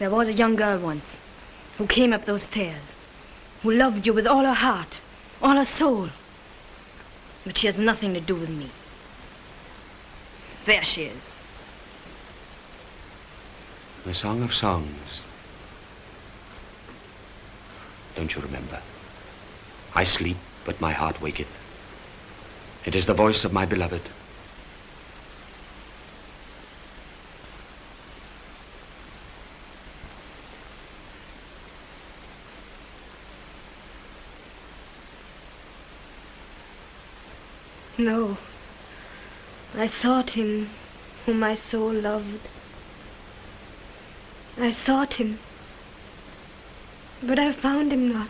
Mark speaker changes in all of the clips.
Speaker 1: There was a young girl once who came up those stairs, who loved you with all her heart, all her soul. But she has nothing to do with me. There she is.
Speaker 2: The Song of Songs. Don't you remember? I sleep, but my heart waketh. It is the voice of my beloved.
Speaker 1: No. I sought him whom my soul loved. I sought him, but I found him not.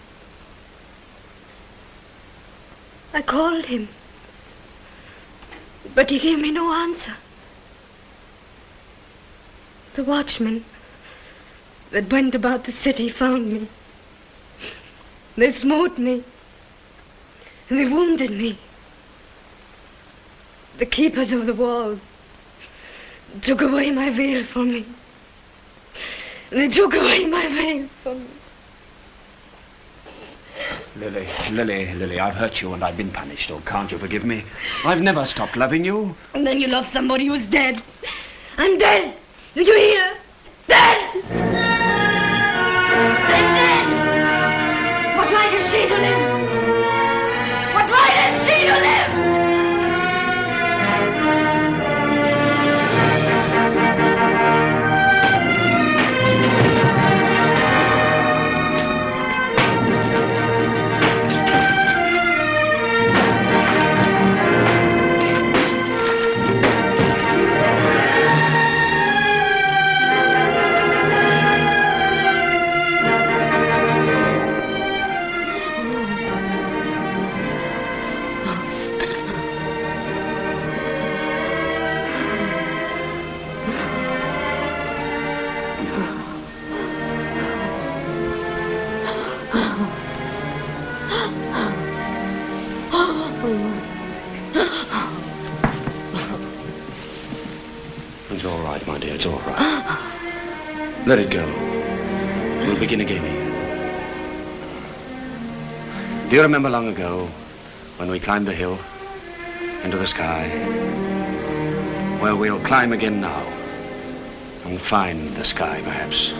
Speaker 1: I called him, but he gave me no answer. The watchmen that went about the city found me. They smote me. And they wounded me. The keepers of the walls took away my veil from me. They took away my veil from me.
Speaker 2: Lily, Lily, Lily, I've hurt you and I've been punished. Oh, can't you forgive me? I've never stopped loving you.
Speaker 1: And then you love somebody who's dead. I'm dead. Do you hear? Dead! I'm dead! What right has she to live?
Speaker 2: It's all right, my dear, it's all right. Let it go. We'll begin again here. Do you remember long ago when we climbed the hill into the sky? Well, we'll climb again now and find the sky, perhaps.